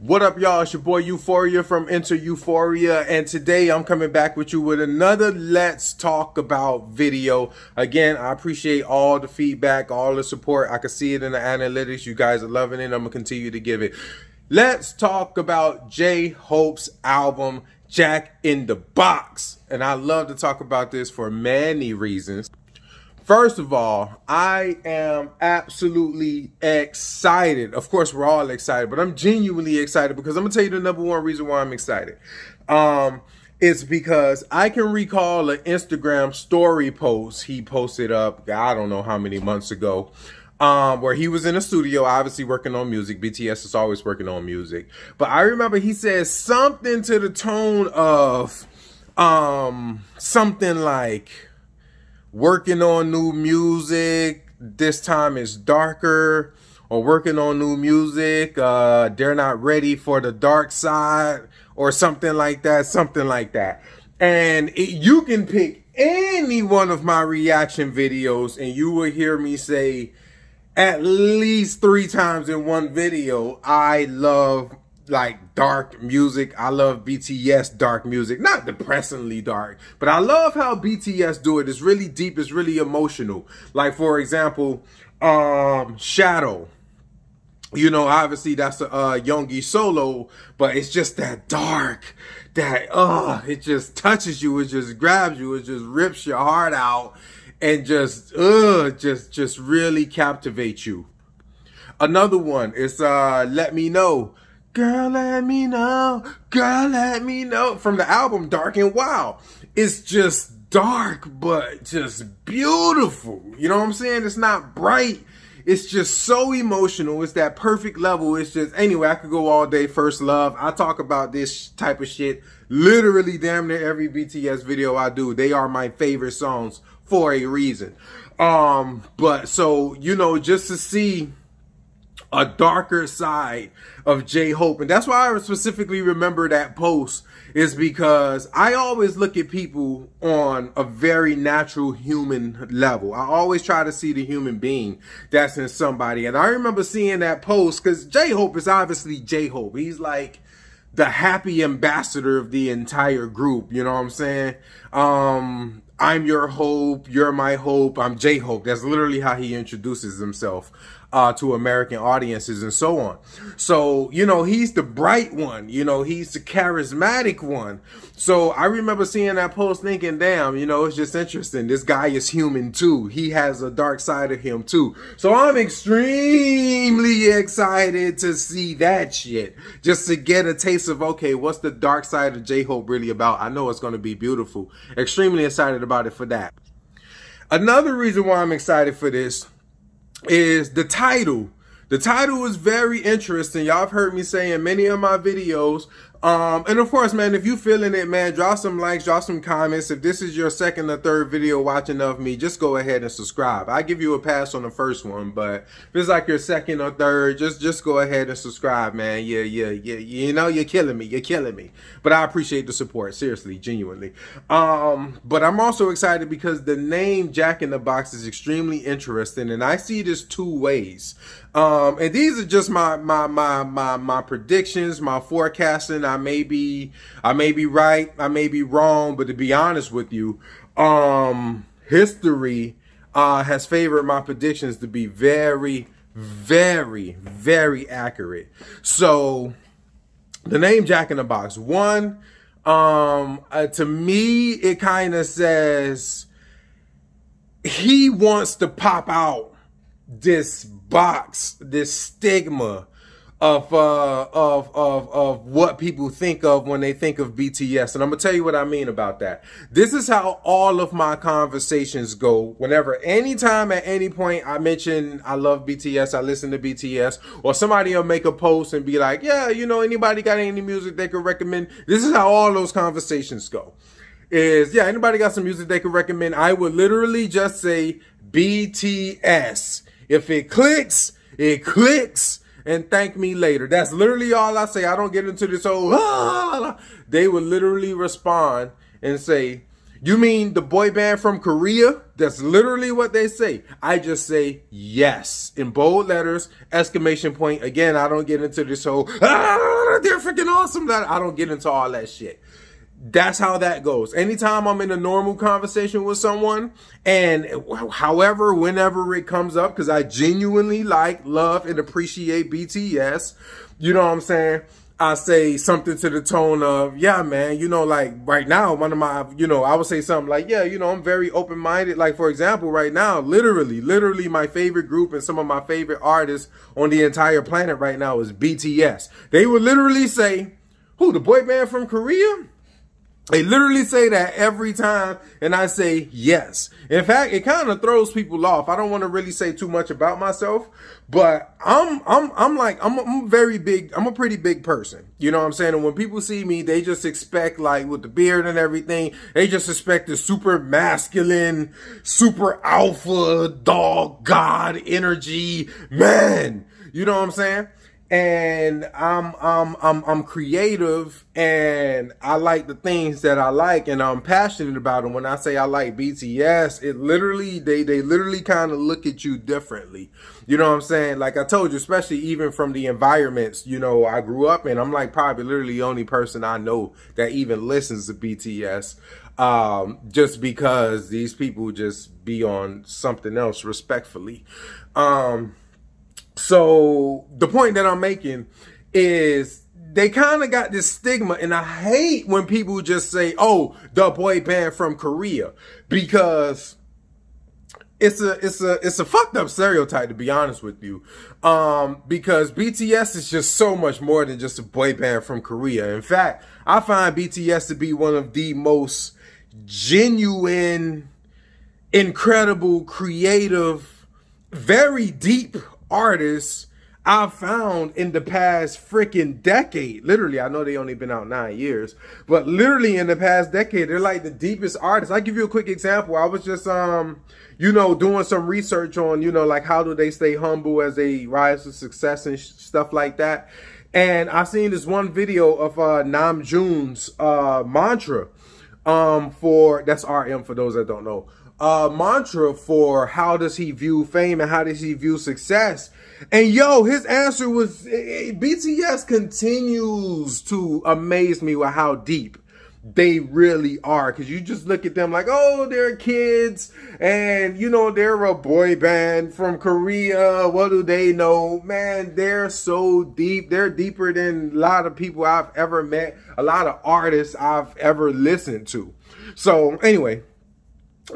What up, y'all? It's your boy Euforia from Enter Euforia, and today I'm coming back with you with another Let's Talk About video. Again, I appreciate all the feedback, all the support. I can see it in the analytics. You guys are loving it. I'm gonna continue to give it. Let's talk about J Hope's album, Jack in the Box. And I love to talk about this for many reasons. First of all, I am absolutely excited. Of course, we're all excited, but I'm genuinely excited because I'm gonna tell you the number one reason why I'm excited. Um, it's because I can recall an Instagram story post he posted up, I don't know how many months ago, um, where he was in a studio, obviously working on music. BTS is always working on music. But I remember he said something to the tone of um, something like, working on new music. This time it's darker or working on new music. Uh, they're not ready for the dark side or something like that, something like that. And it, you can pick any one of my reaction videos and you will hear me say at least three times in one video, I love like dark music. I love BTS dark music, not depressingly dark, but I love how BTS do it. It's really deep. It's really emotional. Like for example, um, Shadow. You know, obviously that's a uh, Yoongi solo, but it's just that dark, that uh, it just touches you. It just grabs you. It just rips your heart out, and just uh, just just really captivates you. Another one is uh, Let Me Know. Girl, let me know. Girl, let me know. From the album Dark and Wild. It's just dark, but just beautiful. You know what I'm saying? It's not bright. It's just so emotional. It's that perfect level. It's just, anyway, I could go all day. First Love. I talk about this type of shit literally damn near every BTS video I do. They are my favorite songs for a reason. Um, but so, you know, just to see a darker side of J Hope. And that's why I specifically remember that post is because I always look at people on a very natural human level. I always try to see the human being that's in somebody. And I remember seeing that post because J Hope is obviously J Hope. He's like the happy ambassador of the entire group. You know what I'm saying? Um, I'm your hope. You're my hope. I'm J Hope. That's literally how he introduces himself uh, to American audiences and so on. So, you know, he's the bright one, you know, he's the charismatic one. So I remember seeing that post thinking, damn, you know, it's just interesting. This guy is human too. He has a dark side of him too. So I'm extremely excited to see that shit. Just to get a taste of, okay, what's the dark side of J-Hope really about? I know it's going to be beautiful. Extremely excited about it for that. Another reason why I'm excited for this is the title. The title is very interesting. Y'all have heard me say in many of my videos um, and of course, man, if you feeling it, man, drop some likes, drop some comments. If this is your second or third video watching of me, just go ahead and subscribe. I give you a pass on the first one, but if it's like your second or third, just just go ahead and subscribe, man. Yeah, yeah, yeah. You know, you're killing me. You're killing me. But I appreciate the support, seriously, genuinely. Um, but I'm also excited because the name Jack in the Box is extremely interesting, and I see this two ways. Um, and these are just my my my my my predictions, my forecasting. I may be I may be right, I may be wrong, but to be honest with you, um, history uh, has favored my predictions to be very, very, very accurate. So the name Jack in the Box, one, um, uh, to me, it kind of says he wants to pop out this box, this stigma of uh of of of what people think of when they think of BTS and I'm to tell you what I mean about that. This is how all of my conversations go whenever anytime at any point I mention I love BTS, I listen to BTS or somebody will make a post and be like, "Yeah, you know anybody got any music they could recommend?" This is how all those conversations go. Is yeah, anybody got some music they could recommend? I would literally just say BTS if it clicks, it clicks and thank me later. That's literally all I say. I don't get into this whole, ah. they would literally respond and say, You mean the boy band from Korea? That's literally what they say. I just say yes in bold letters, exclamation point. Again, I don't get into this whole, ah, they're freaking awesome. That I don't get into all that shit. That's how that goes. Anytime I'm in a normal conversation with someone, and however, whenever it comes up, because I genuinely like, love, and appreciate BTS, you know what I'm saying? I say something to the tone of, yeah, man, you know, like right now, one of my, you know, I would say something like, yeah, you know, I'm very open minded. Like, for example, right now, literally, literally my favorite group and some of my favorite artists on the entire planet right now is BTS. They would literally say, who, the boy band from Korea? They literally say that every time, and I say yes. In fact, it kind of throws people off. I don't want to really say too much about myself, but I'm I'm I'm like I'm I'm very big. I'm a pretty big person. You know what I'm saying? And when people see me, they just expect like with the beard and everything, they just expect the super masculine, super alpha dog god energy man. You know what I'm saying? And I'm I'm I'm I'm creative and I like the things that I like and I'm passionate about them. When I say I like BTS, it literally they they literally kind of look at you differently. You know what I'm saying? Like I told you, especially even from the environments, you know, I grew up in. I'm like probably literally the only person I know that even listens to BTS. Um, just because these people just be on something else respectfully. Um, so the point that I'm making is they kind of got this stigma and I hate when people just say, oh, the boy band from Korea because it's a it's a it's a fucked up stereotype to be honest with you. Um because bts is just so much more than just a boy band from korea. In fact i find bts to be one of the most genuine incredible creative very deep artists I've found in the past freaking decade. Literally, I know they only been out nine years, but literally in the past decade, they're like the deepest artists. I give you a quick example. I was just, um, you know, doing some research on, you know, like how do they stay humble as they rise to success and stuff like that. And I seen this one video of uh, Namjoon's uh, mantra um, for that's RM for those that don't know uh, mantra for how does he view fame and how does he view success. And yo, his answer was BTS continues to amaze me with how deep they really are. Cause you just look at them like, oh, they're kids and you know, they're a boy band from Korea. What do they know? Man, they're so deep. They're deeper than a lot of people I've ever met, a lot of artists I've ever listened to. So anyway,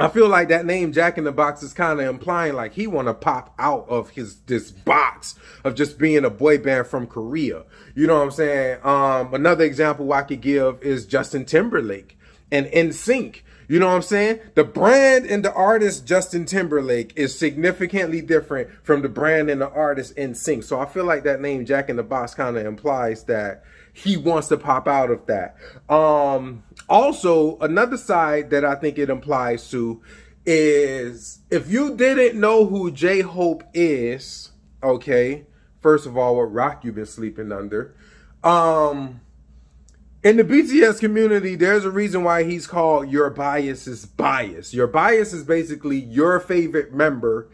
I feel like that name Jack in the Box is kind of implying like he want to pop out of his this box of just being a boy band from Korea. You know what I'm saying? Um, another example I could give is Justin Timberlake and NSYNC. You know what I'm saying? The brand and the artist Justin Timberlake is significantly different from the brand and the artist NSYNC. So I feel like that name Jack in the Box kind of implies that he wants to pop out of that. Um, also, another side that I think it implies to is if you didn't know who J Hope is, okay, first of all, what rock you've been sleeping under. Um, in the BTS community, there's a reason why he's called Your Bias is Bias. Your bias is basically your favorite member.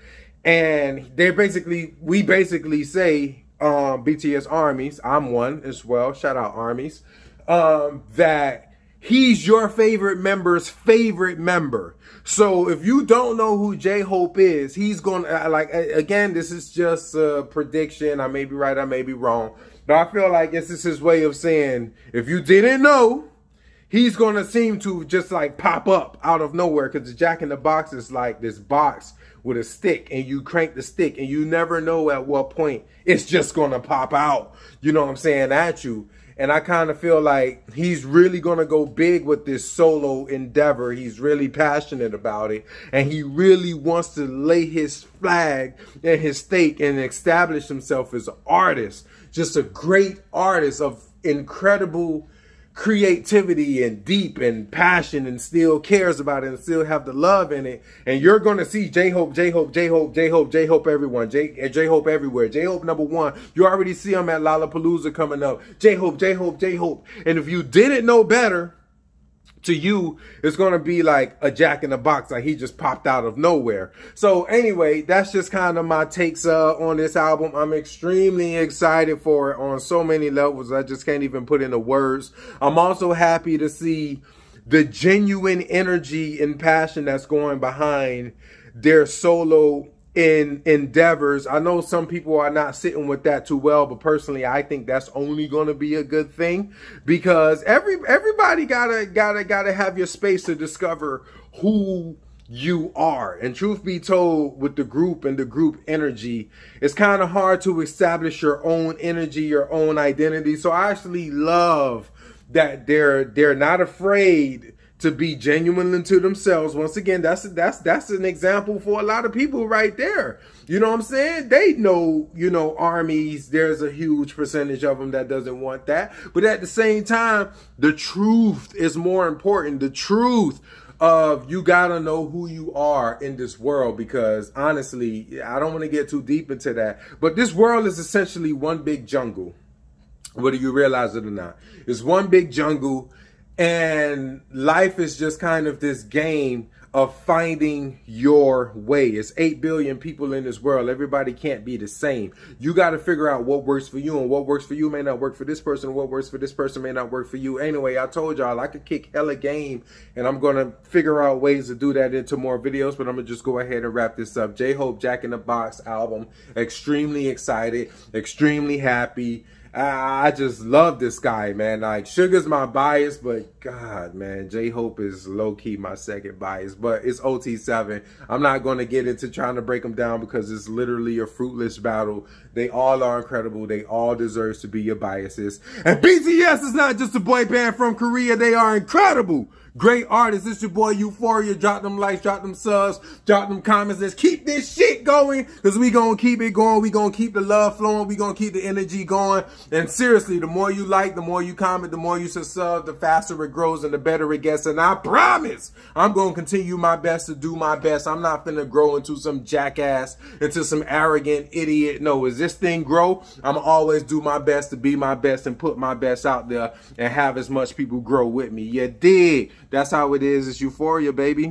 And they're basically, we basically say um, BTS armies, I'm one as well, shout out armies, um, that he's your favorite member's favorite member. So if you don't know who J-Hope is, he's going to, like, again, this is just a prediction. I may be right, I may be wrong. But I feel like this is his way of saying, if you didn't know, he's going to seem to just like pop up out of nowhere because the Jack in the Box is like this box with a stick and you crank the stick and you never know at what point it's just going to pop out, you know what I'm saying, at you. And I kind of feel like he's really going to go big with this solo endeavor. He's really passionate about it. And he really wants to lay his flag and his stake and establish himself as an artist. Just a great artist of incredible creativity and deep and passion and still cares about it and still have the love in it. And you're going to see J-Hope, J-Hope, J-Hope, J-Hope, J-Hope everyone. J, J-Hope everywhere. J-Hope number one. You already see him at Lollapalooza coming up. J-Hope, J-Hope, J-Hope. And if you didn't know better, to you, it's going to be like a jack in the box, like he just popped out of nowhere. So anyway, that's just kind of my takes uh, on this album. I'm extremely excited for it on so many levels. I just can't even put into words. I'm also happy to see the genuine energy and passion that's going behind their solo in endeavors. I know some people are not sitting with that too well, but personally, I think that's only going to be a good thing because every everybody gotta gotta gotta have your space to discover who you are. And truth be told, with the group and the group energy, it's kind of hard to establish your own energy, your own identity. So I actually love that they're they're not afraid to be genuine to themselves. Once again, that's that's that's an example for a lot of people right there. You know what I'm saying? They know, you know, armies, there's a huge percentage of them that doesn't want that. But at the same time, the truth is more important. The truth of you got to know who you are in this world because honestly, I don't want to get too deep into that, but this world is essentially one big jungle. Whether you realize it or not. It's one big jungle and life is just kind of this game of finding your way. It's 8 billion people in this world. Everybody can't be the same. You got to figure out what works for you and what works for you may not work for this person. What works for this person may not work for you. Anyway, I told y'all I could kick hella game and I'm going to figure out ways to do that into more videos, but I'm going to just go ahead and wrap this up. J-Hope Jack in the Box album. Extremely excited, extremely happy. I just love this guy, man. Like Suga's my bias, but God, man, J Hope is low key my second bias. But it's OT7. I'm not going to get into trying to break them down because it's literally a fruitless battle. They all are incredible. They all deserve to be your biases. And BTS is not just a boy band from Korea. They are incredible. Great artists. It's your boy Euforia. Drop them likes, drop them subs, drop them comments. Let's keep this shit going because we going to keep it going. we going to keep the love flowing. we going to keep the energy going. And seriously, the more you like, the more you comment, the more you sub, the faster it grows and the better it gets. And I promise I'm going to continue my best to do my best. I'm not going to grow into some jackass, into some arrogant idiot. No, as this thing grow, I'm always do my best to be my best and put my best out there and have as much people grow with me. You dig? That's how it is. It's Euforia, baby.